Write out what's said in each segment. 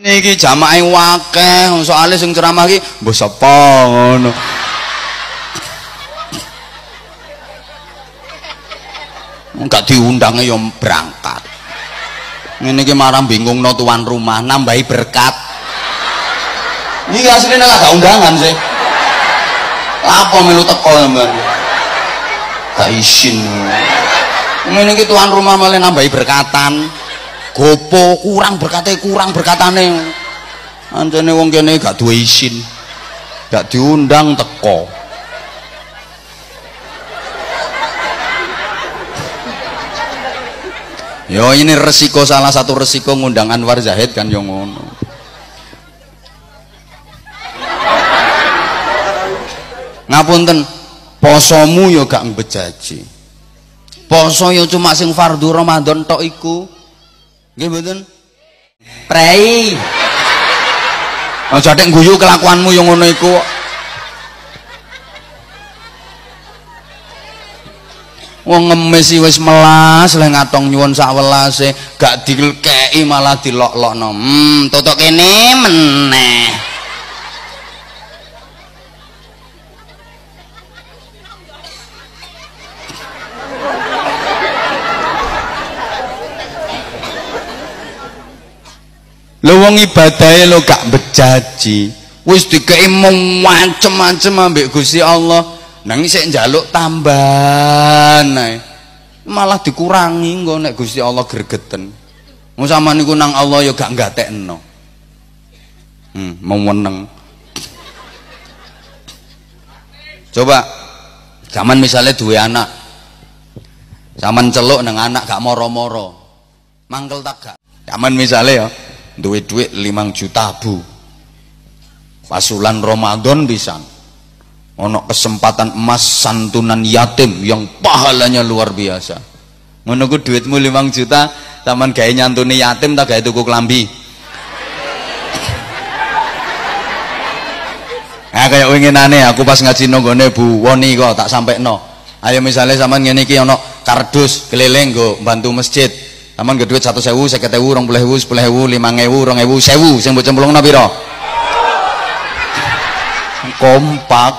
Niki jamaah wakeh, soalnya sing ceramah iki mbok sapa. Enggak diundangnya yang berangkat. Ini ki marah bingung no tuan rumah, nambahi berkat. Ini aslinya nggak undangan sih. Apa melu teko sampean? Gak isin. Ini ki tuan rumah malah nambahi berkatan. Gopo kurang berkatnya kurang berkatane. Anjane wong kene gak duwe isin. Gak diundang teko. Yo ini resiko salah satu resiko ngundang Anwar Zahid kan yang ngono. Ngapunten, posomu yo gak ngebejaji. Poso yo cuma sing fardu Ramadan tok iku. Nggih mboten? Prei. Aja tek guyu kelakuanmu yo ngono iku. wong ngemis wis melas leh ngatong nyuwun sak welase gak dilkeki malah dilok-lokno hmm tutuk kene meneh Lho wong ibadahe lho gak bejaji. Wis dikeki macem-macem ambek Gusti Allah. Nang sik njaluk tambahan. Malah dikurangi engko nek Gusti Allah gregeten. Wong sampean niku nang Allah ya gak gatekno. Hmm, mau meneng. Coba zaman misalnya dua anak. Zaman celuk nang anak gak moro-moro. Mangkel tak gak? Zaman misalnya ya duit duit limang juta bu. Pasulan Ramadan bisa ono kesempatan emas santunan yatim yang pahalanya luar biasa. Menunggu duitmu limang juta taman gaya nyantuni yatim tak gaya tuku kelambi nah kayak ingin aneh aku pas ngaji nonggone bu woni kok tak sampai no ayo misalnya sama ngene iki kardus keliling go bantu masjid Aman ke duit satu sewu, seket ewu, rong puluh ewu, sepuluh ewu, limang ewu, rong ewu, sewu, sing buat cemplung nabi roh. Kompak.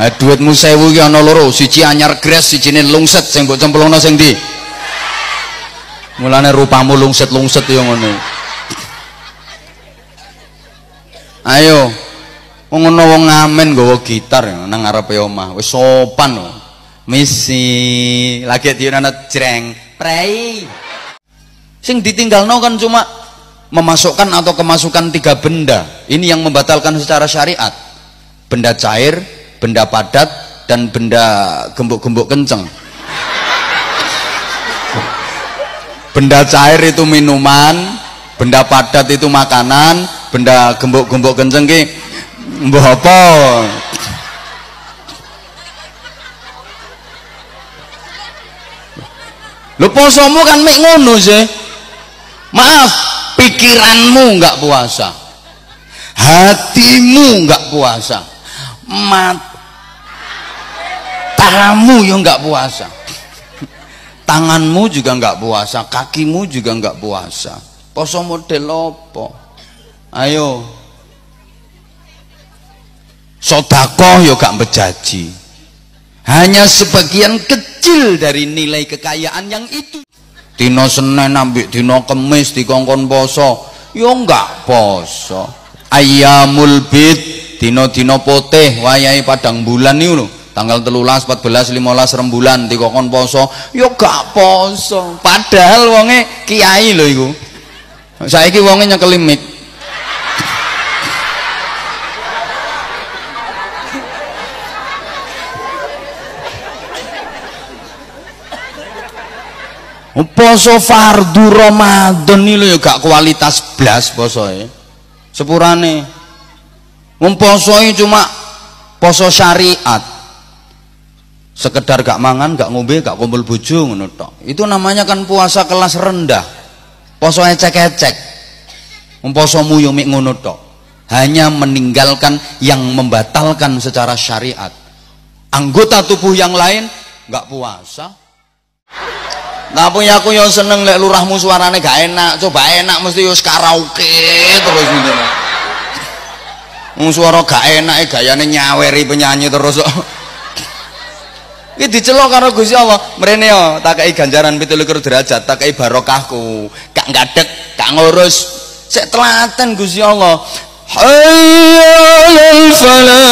Nah, duitmu sewu ki ana loro, siji anyar gres, siji ne lungset, sing buat cemplung sing di. Mulane rupamu lungset lungset yo ngono. Ayo, wong ngono wong ngamen nggawa gitar nang ngarepe omah, wis sopan. Misi, lagi diunana jreng, prei sing ditinggalno kan cuma memasukkan atau kemasukan tiga benda. Ini yang membatalkan secara syariat. Benda cair benda padat dan benda gembuk-gembuk kenceng. Benda cair itu minuman benda padat itu makanan benda gembuk-gembuk kenceng ki mbah apa? Lho posomu kan mek ngono sih maaf pikiranmu nggak puasa. Hatimu nggak puasa. Matamu yang nggak puasa. Tanganmu juga nggak puasa kakimu juga nggak puasa. Poso model apa? Ayo. Sodakoh yo gak bejaji hanya sebagian kecil dari nilai kekayaan yang itu dino Senin dino Kemis dikongkon poso. Yo enggak poso. Ayamul bid dino-dino poteh padang bulan nih tanggal telulas 14 15 rembulan dikongkon poso. Yo gak poso. Padahal wonge kiai lho iku. Saiki wonge nyekelimik poso fardu Ramadan ini lho gak kualitas blas posoe sepurane. Wong poso cuma poso syariat. Sekedar gak mangan gak ngombe gak kumpul bojo ngono tok. Itu namanya kan puasa kelas rendah. Poso ecek-ecek. Wong yo mik ngono tok. Hanya meninggalkan yang membatalkan secara syariat. Anggota tubuh yang lain gak puasa tapi aku yang seneng lek lurahmu suarane gak enak coba enak mesti yo karaoke terus gitu Wong suara gak enak gayane nyaweri penyanyi terus kok. Iki dicelok karo Gusti Allah. Mrene yo tak kei ganjaran 17 derajat, tak kei barokahku. Gak ngadeg, gak ngurus. Sik telaten Gusti Allah. Hayyal rene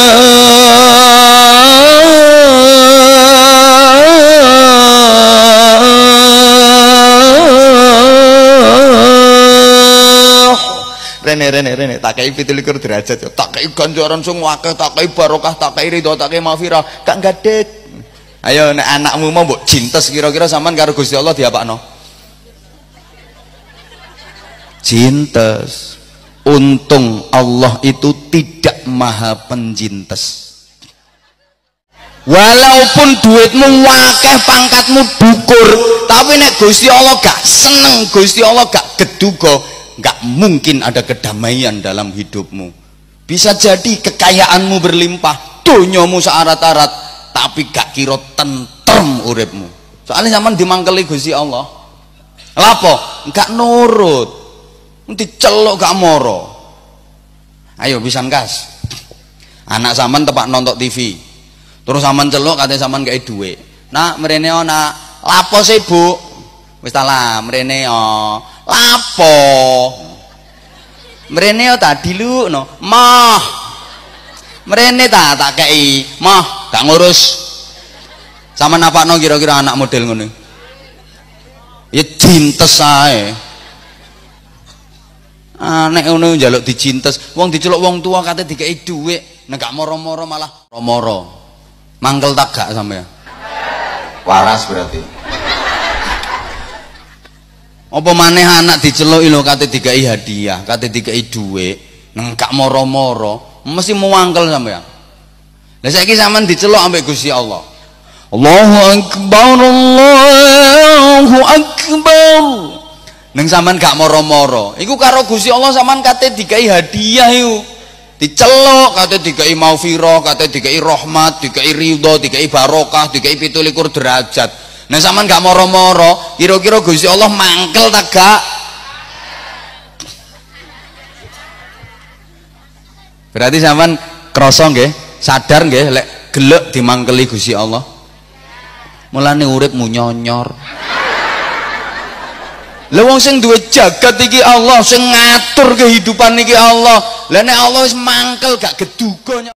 kei pitulikur derajat. Ya tak kei ganjaran sing akeh tak kei barokah tak kei ridho tak kei mafirah gak gadek ayo nek anakmu mau mbok cintes kira-kira sampean karo Gusti Allah diapakno? Cintes untung Allah itu tidak maha pencintes walaupun duitmu wakeh pangkatmu dukur tapi nek Gusti Allah gak seneng Gusti Allah gak geduga nggak mungkin ada kedamaian dalam hidupmu. Bisa jadi kekayaanmu berlimpah dunyamu searat-arat tapi gak kira tentrem uripmu. Soalnya zaman dimangkeli Gusti Allah. Lapo nggak nurut. Celok gak moro. Ayo bisa kas anak zaman tepak nonton TV terus zaman celok katanya zaman kayak duit nah merene nak. Lapo sih bu? Wis lah merene oh lapo? Mrene tadi lu no mah mrene ta tak kei. Mah gak ngurus. Sama no kira-kira anak model ngono ya cintes ae. Aneh ngono njaluk dicintes. Wong diceluk wong tua kate dikei dhuwit. Nek gak moro-moro malah moro mangkel tak gak sampean waras berarti apa maneh anak diceluk lho kate dikai hadiah kate dikai dhuwit nang gak moro-moro mesti muangkel sampean lah saiki sampean diceluk ambek Gusti Allah. Allahu akbar Allahu akbar. Nang sampean gak moro-moro. Iku karo Gusti Allah sampean kate dikai hadiah iku. Diceluk kate dikai maufirah kate dikai rahmat dikai ridho dikai barokah dikai 17 derajat Nah sampean gak moro-moro, kira-kira Gusti Allah mangkel tak gak? Berarti sampean krasa nggih, sadar nggih lek gelek dimangkeli Gusti Allah. Mulane urip nyonyor. Lah wong sing duwe jagat iki Allah, sing ngatur kehidupan iki Allah. Lah Allah wis mangkel gak geduga